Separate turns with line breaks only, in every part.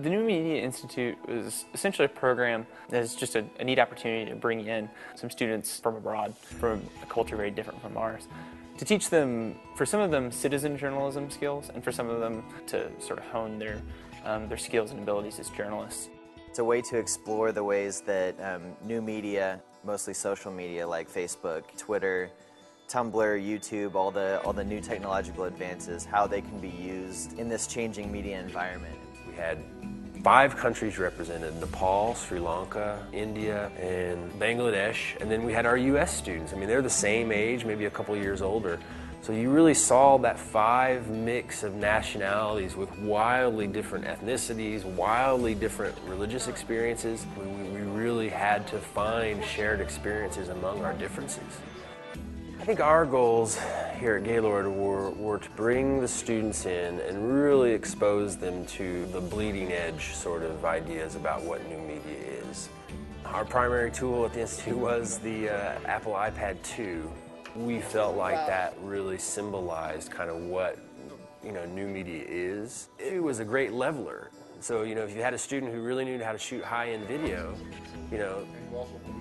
The New Media Institute is essentially a program that is just a, a, neat opportunity to bring in some students from abroad, from a culture very different from ours, to teach them, for some of them, citizen journalism skills, and for some of them to sort of hone their, um, their skills and abilities as journalists.
It's a way to explore the ways that um, new media, mostly social media like Facebook, Twitter, Tumblr, YouTube, all the, all the new technological advances, how they can be used in this changing media environment.
We had five countries represented, Nepal, Sri Lanka, India, and Bangladesh. And then we had our US students. I mean, they're the same age, maybe a couple years older. So you really saw that five mix of nationalities with wildly different ethnicities, wildly different religious experiences. We, really had to find shared experiences among our differences. I think our goals here at Gaylord were, were to bring the students in and really expose them to the bleeding edge sort of ideas about what new media is. Our primary tool at the Institute was the uh, Apple iPad 2. We felt like that really symbolized kind of what you know new media is. It was a great leveler. So, you know, if you had a student who really knew how to shoot high-end video, you know,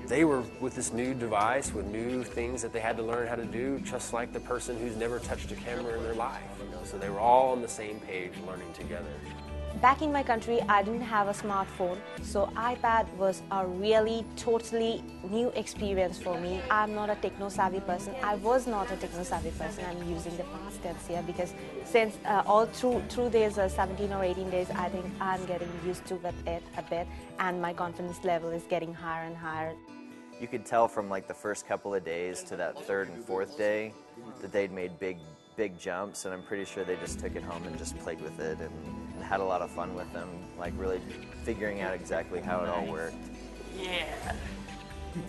they were with this new device, with new things that they had to learn how to do, just like the person who's never touched a camera in their life. You know? So they were all on the same page learning together.
Back in my country, I didn't have a smartphone, so iPad was a really totally new experience for me. I'm not a techno-savvy person. I was not a techno-savvy person. I'm using the past tense here because since uh, all through through these uh, 17 or 18 days, I think I'm getting used to it a bit, and my confidence level is getting higher and higher.
You could tell from like the first couple of days to that third and fourth day that they'd made big big jumps, and I'm pretty sure they just took it home and just played with it and, and had a lot of fun with them, like really figuring out exactly how it all worked.
Yeah.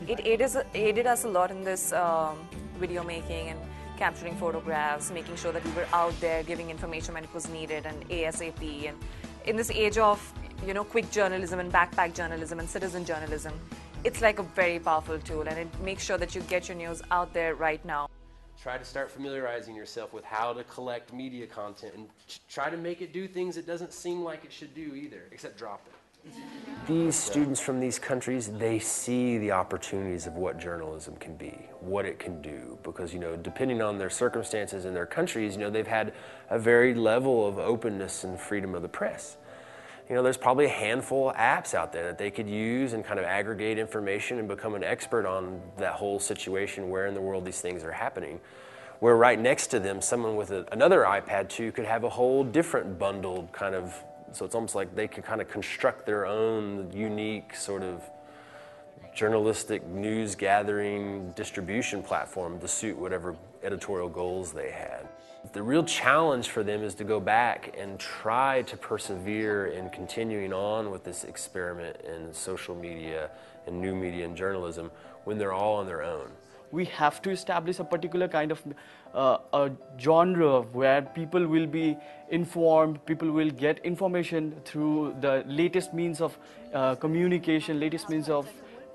It aided, aided us a lot in this um, video making and capturing photographs, making sure that we were out there giving information when it was needed and ASAP. And in this age of you know quick journalism and backpack journalism and citizen journalism, it's like a very powerful tool and it makes sure that you get your news out there right now.
Try to start familiarizing yourself with how to collect media content and try to make it do things it doesn't seem like it should do either, except drop it. These students from these countries, they see the opportunities of what journalism can be, what it can do, because, you know, depending on their circumstances in their countries, you know, they've had a varied level of openness and freedom of the press you know, there's probably a handful of apps out there that they could use and kind of aggregate information and become an expert on that whole situation, where in the world these things are happening. Where right next to them, someone with a, another iPad 2 could have a whole different bundled kind of, so it's almost like they could kind of construct their own unique sort of journalistic news gathering distribution platform to suit whatever editorial goals they had. The real challenge for them is to go back and try to persevere in continuing on with this experiment in social media and new media and journalism when they're all on their own.
We have to establish a particular kind of uh, a genre where people will be informed, people will get information through the latest means of uh, communication, latest means of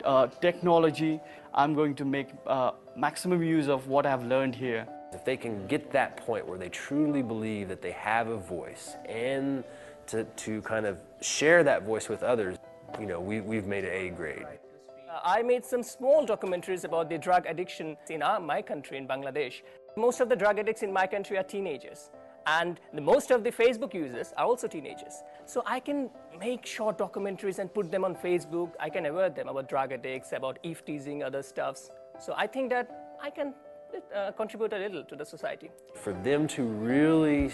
uh, technology. I'm going to make uh, maximum use of what I've learned here.
If they can get that point where they truly believe that they have a voice and to, to kind of share that voice with others, you know, we, we've made an A grade.
Uh, I made some small documentaries about the drug addiction in our, my country, in Bangladesh. Most of the drug addicts in my country are teenagers. And the, most of the Facebook users are also teenagers. So I can make short documentaries and put them on Facebook. I can alert them about drug addicts, about eve teasing, other stuffs. So I think that I can uh, contribute a little to the society.
For them to really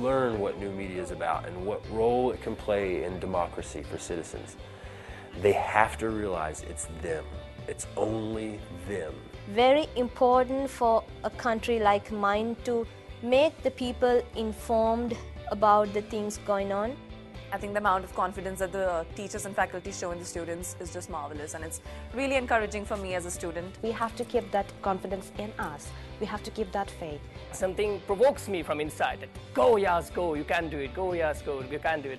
learn what new media is about and what role it can play in democracy for citizens, they have to realize it's them. It's only them.
Very important for a country like mine to make the people informed about the things going on.
I think the amount of confidence that the teachers and faculty show in the students is just marvelous and it's really encouraging for me as a student.
We have to keep that confidence in us. We have to keep that faith.
Something provokes me from inside. Go, yes, go, you can do it. Go, yes, go, you can do it.